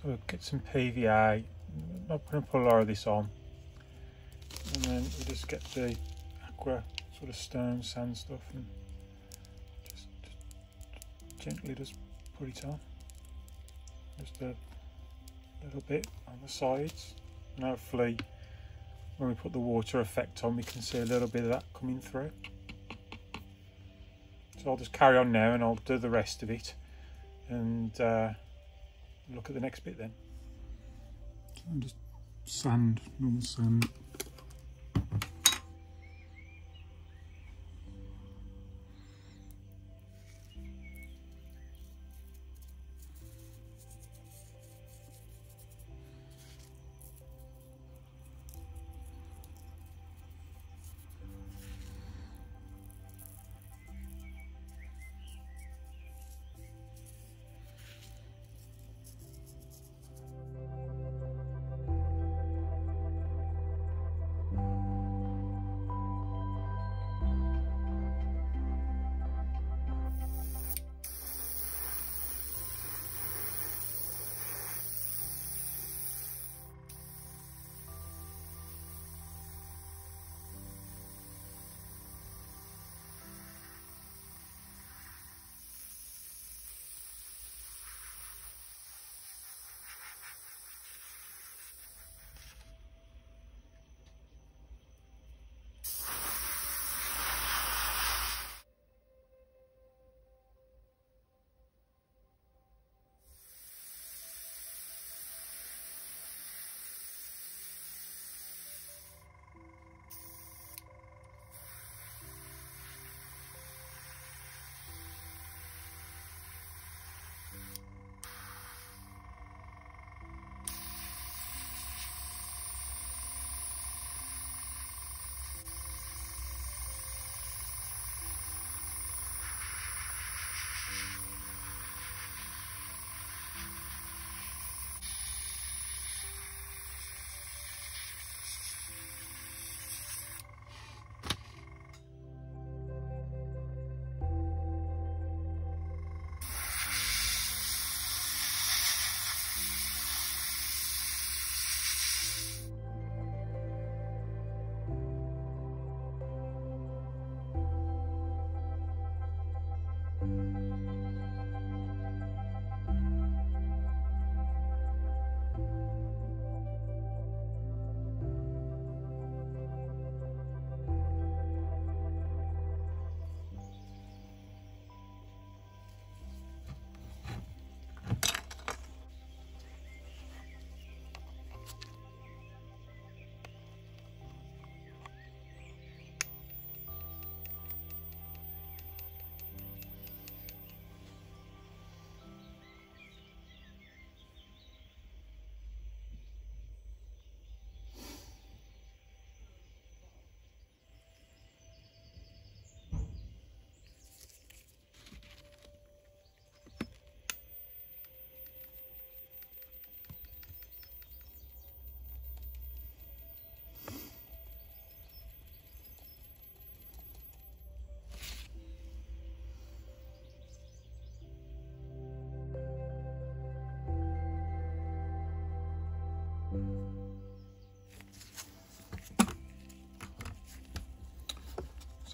So we'll get some PVA. I'm not going to put a lot of this on. And then we just get the aqua sort of stone sand stuff and just, just gently just put it on. Just a little bit on the sides. And hopefully when we put the water effect on we can see a little bit of that coming through. So I'll just carry on now and I'll do the rest of it and uh, look at the next bit then. So just sand, normal sand.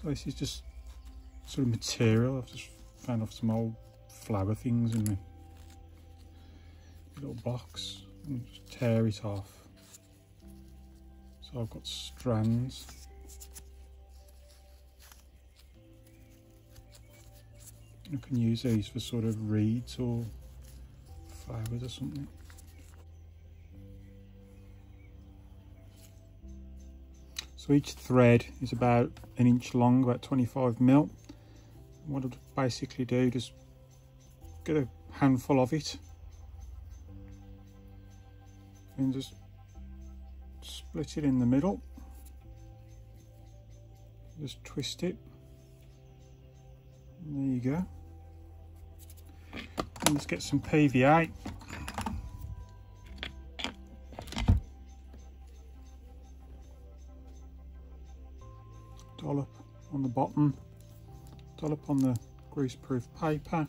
This is just sort of material. I've just found off some old flower things in my little box and just tear it off. So I've got strands. I can use these for sort of reeds or flowers or something. So each thread is about an inch long, about 25 mil. What I'll basically do, just get a handful of it and just split it in the middle. Just twist it. There you go. And let's get some PVA. dollop on the bottom, dollop on the greaseproof paper.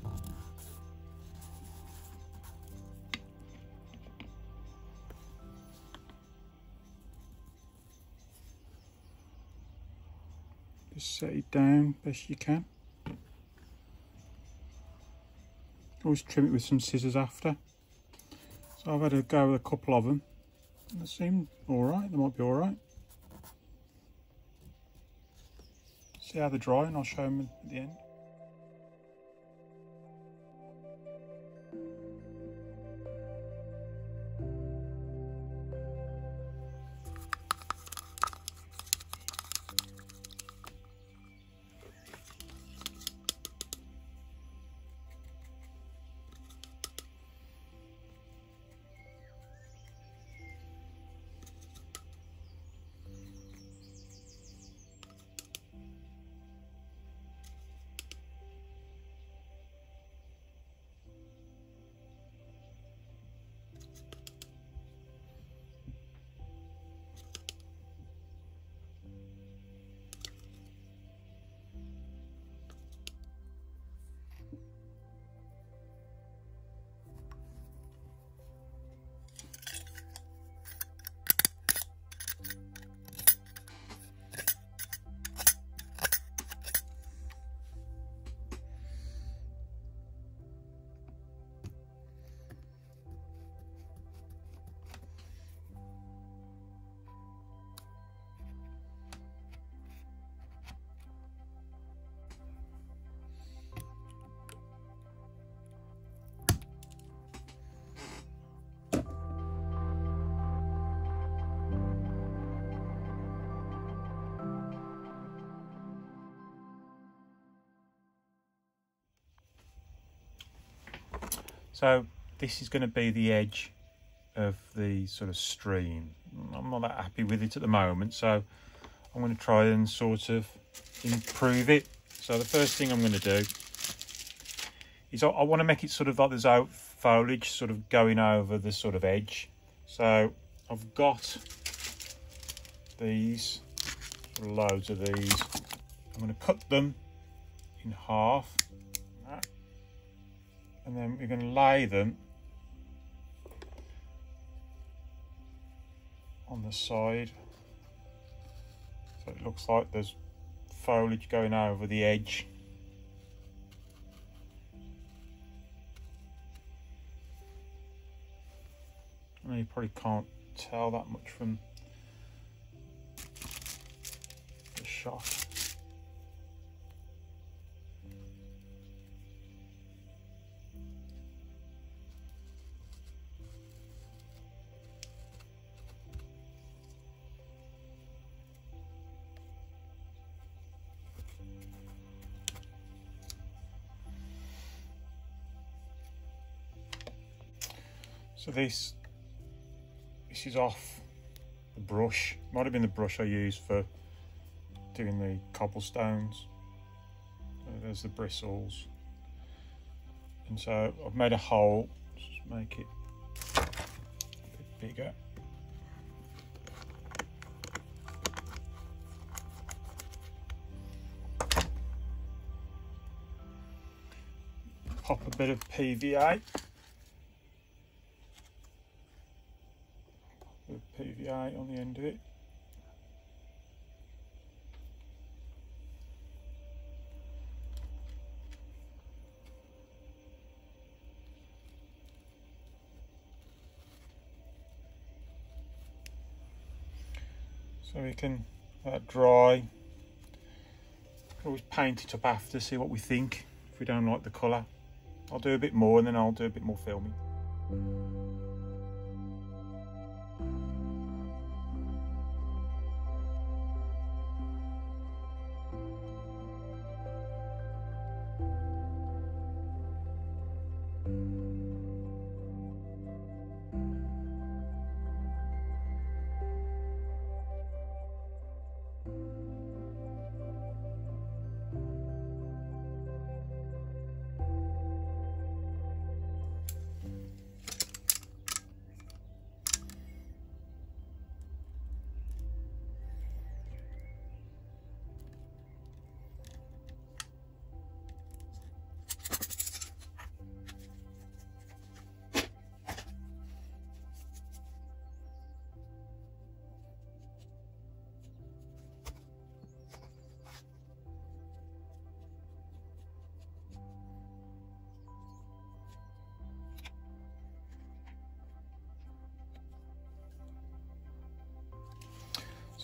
Just set it down best you can. Always trim it with some scissors after. So I've had a go with a couple of them. They seem alright, they might be alright. See how they dry and I'll show them at the end. So this is going to be the edge of the sort of stream. I'm not that happy with it at the moment, so I'm going to try and sort of improve it. So the first thing I'm going to do is I, want to make it sort of like there's out foliage sort of going over the sort of edge. So I've got these, loads of these. I'm going to cut them in half and then we're going to lay them on the side. So it looks like there's foliage going over the edge. I know you probably can't tell that much from the shot So this, this is off the brush. Might have been the brush I used for doing the cobblestones. So there's the bristles. And so I've made a hole, just make it a bit bigger. Pop a bit of PVA. PVA on the end of it. So we can let that dry. Always paint it up after, see what we think. If we don't like the colour, I'll do a bit more and then I'll do a bit more filming.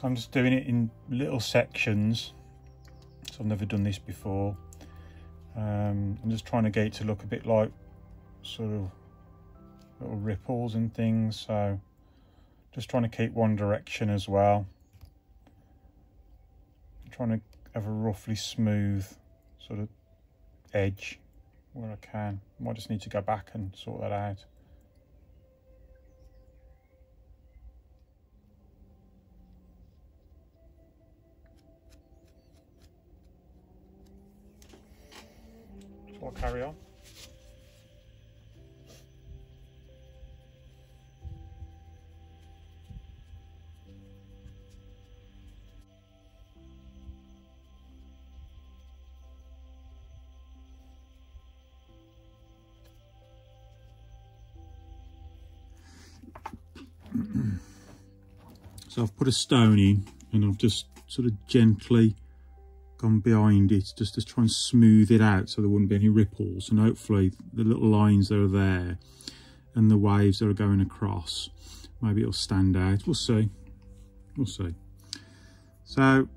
So I'm just doing it in little sections. So I've never done this before. Um, I'm just trying to get it to look a bit like sort of little ripples and things. So just trying to keep one direction as well. I'm trying to have a roughly smooth sort of edge where I can. I might just need to go back and sort that out. I'll carry on. so I've put a stone in and I've just sort of gently gone behind it just to try and smooth it out so there wouldn't be any ripples. And hopefully the little lines that are there and the waves that are going across maybe it'll stand out. We'll see. We'll see. So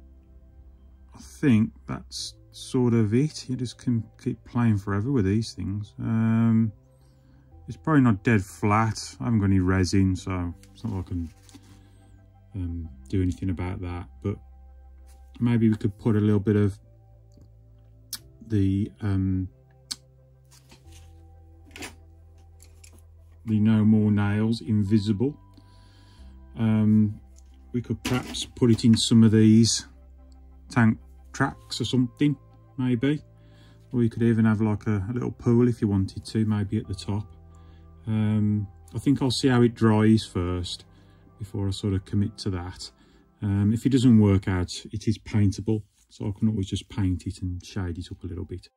I think that's sort of it. You just can keep playing forever with these things. Um, it's probably not dead flat. I haven't got any resin, so it's not like I can um, do anything about that. But maybe we could put a little bit of the um, the no more nails invisible. Um, we could perhaps put it in some of these tank tracks or something, maybe. Or you could even have like a, a little pool if you wanted to, maybe at the top. Um, I think I'll see how it dries first before I sort of commit to that. Um, if it doesn't work out, it is paintable, so I can always just paint it and shade it up a little bit.